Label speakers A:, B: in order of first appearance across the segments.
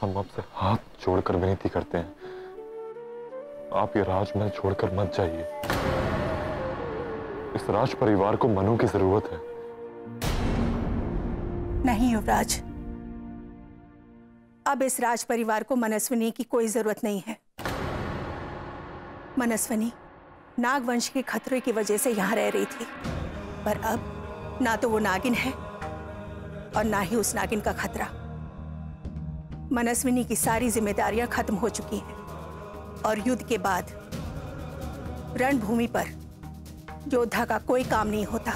A: हम आपसे हाथ जोड़कर विनती करते हैं। आप ये राजमहल छोड़कर मत जाइए। इस राज परिवार को मनु की ज़रूरत है।
B: नहीं युवराज। अब इस राज परिवार को मनस्विनी की कोई ज़रूरत नहीं है। मनस्विनी नागवंश के खतरे की वजह से यहाँ रह रही थी। पर अब ना तो वो नागिन है और ना ही उस नागिन का खतरा। मनस्विनी की सारी जिम्मेदारियाँ खत्म हो चुकी हैं और युद्ध के बाद रणभूमि पर योद्धा का कोई काम नहीं होता।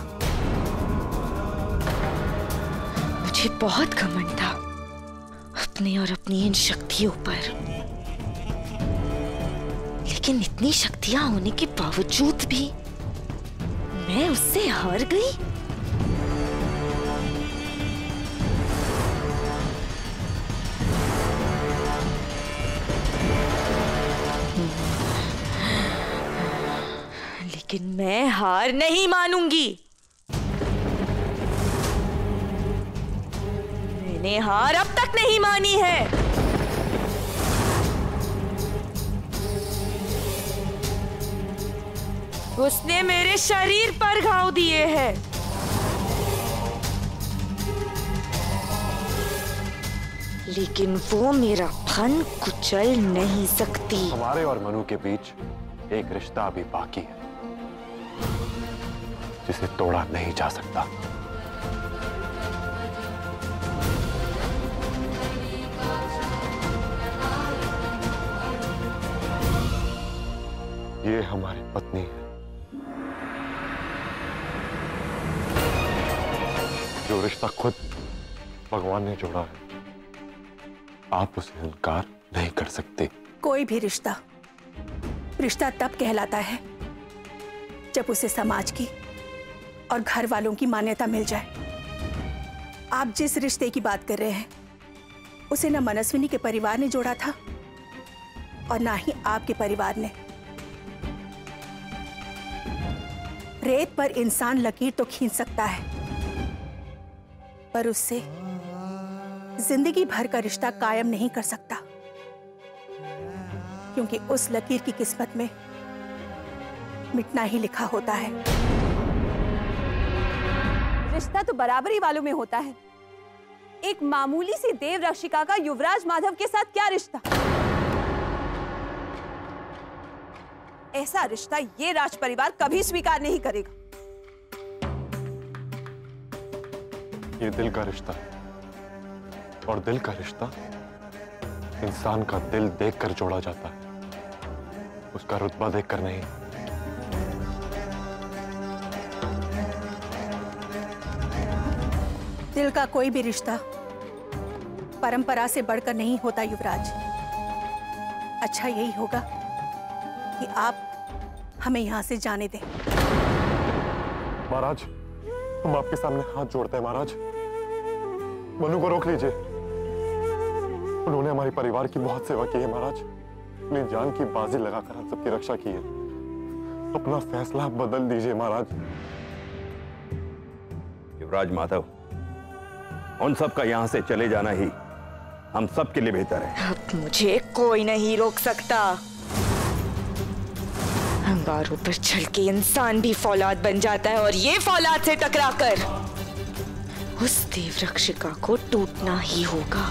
C: मुझे बहुत घमंड था अपने और अपनी इन शक्तियों पर। लेकिन इतनी शक्तियाँ होने के बावजूद भी मैं उससे हार गई। लेकिन मैं हार नहीं मानूँगी। मैंने हार अब तक नहीं मानी है। उसने मेरे शरीर पर घाव दिए हैं। लेकिन वो मेरा फन कुचल नहीं सकती।
A: हमारे और मनु के बीच एक रिश्ता अभी बाकी है। जिसे तोड़ा नहीं जा सकता। ये हमारी पत्नी है। जो रिश्ता खुद भगवान ने जोड़ा है, आप उसे इनकार नहीं कर सकते।
B: कोई भी रिश्ता रिश्ता तब कहलाता है जब उसे समाज की और घर वालों की मान्यता मिल जाए। आप जिस रिश्ते की बात कर रहे हैं, उसे न मनस्विनी के परिवार ने जोड़ा था और ना ही आपके परिवार ने। रेत पर इंसान लकीर तो खींच सकता है, पर उससे ज़िंदगी भर का रिश्ता कायम नहीं कर सकता, क्योंकि उस लकीर की किस्मत में मिटना ही लिखा होता है।
D: रिश्ता तो बराबरी वालों में होता है। एक मामूली सी देव रक्षिका का युवराज माधव के साथ क्या रिश्ता? ऐसा रिश्ता ये राज परिवार कभी स्वीकार नहीं करेगा।
A: ये दिल का रिश्ता है और दिल का रिश्ता इंसान का दिल देखकर जोड़ा जाता है। उसका रुतबा देखकर नहीं।
B: दिल का कोई भी रिश्ता परंपरा से बढ़कर नहीं होता युवराज। अच्छा यही होगा कि आप हमें यहाँ से जाने दें।
A: महाराज हम आपके सामने हाथ जोड़ते हैं महाराज। मनु को रोक लीजिए। उन्होंने हमारे परिवार की बहुत सेवा की है महाराज। अपनी जान की बाजी लगाकर हम सबकी रक्षा की है। अपना फैसला बदल दीजिए महाराज।
E: युवराज माधव उन सब का यहाँ से चले जाना ही हम सब के लिए बेहतर है।
C: अब मुझे कोई नहीं रोक सकता। अंगारों पर चल के इंसान भी फौलाद बन जाता है और ये फौलाद से टकराकर उस देव रक्षिका को टूटना ही होगा।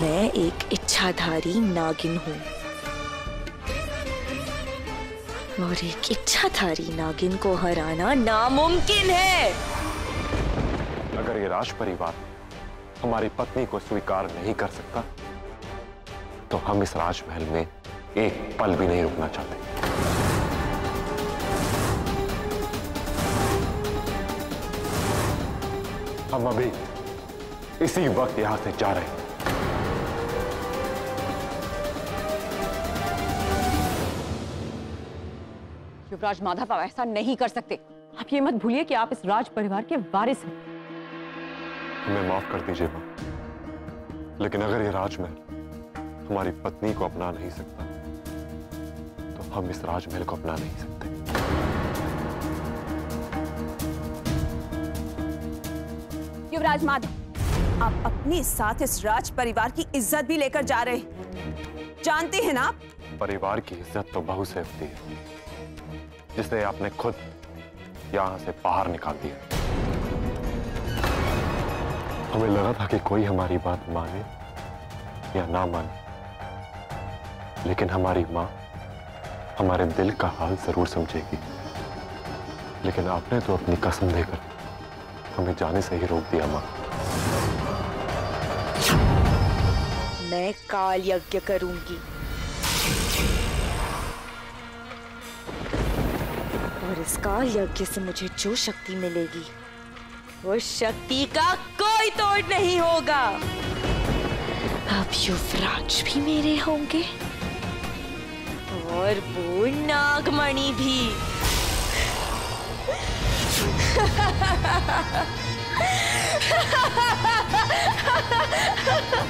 C: मैं एक इच्छाधारी नागिन हूँ। और एक इच्छाधारी नागिन को हराना नामुमकिन है।
A: अगर ये राज परिवार हमारी पत्नी को स्वीकार नहीं कर सकता तो हम इस राजमहल में एक पल भी नहीं रुकना चाहते। हम अभी इसी वक्त यहाँ से जा रहे हैं।
D: युवराज माधव, आप ऐसा नहीं कर सकते। आप ये मत भूलिए कि आप इस राज परिवार के वारिस हैं।
A: हमें माफ़ कर दीजिए माँ। लेकिन अगर ये राजमहल हमारी पत्नी को अपना नहीं सकता तो हम इस राजमहल को अपना नहीं सकते।
D: युवराज माधव आप अपने साथ इस राज परिवार की इज़्ज़त भी लेकर जा रहे जानते हैं ना
A: परिवार की इज़्ज़त तो बहू से होती है जिसे आपने खुद यहाँ से बाहर निकाल दिया। हमें लगा था कि कोई हमारी बात माने या ना माने। लेकिन हमारी माँ हमारे दिल का हाल ज़रूर समझेगी। लेकिन आपने तो अपनी कसम देकर हमें जाने से ही रोक दिया माँ।
C: मैं काल यज्ञ करूँगी। और इस काल यज्ञ से मुझे जो शक्ति मिलेगी उस शक्ति का कोई तोड़ नहीं होगा। अब युवराज भी मेरे होंगे। और वो नागमणि भी।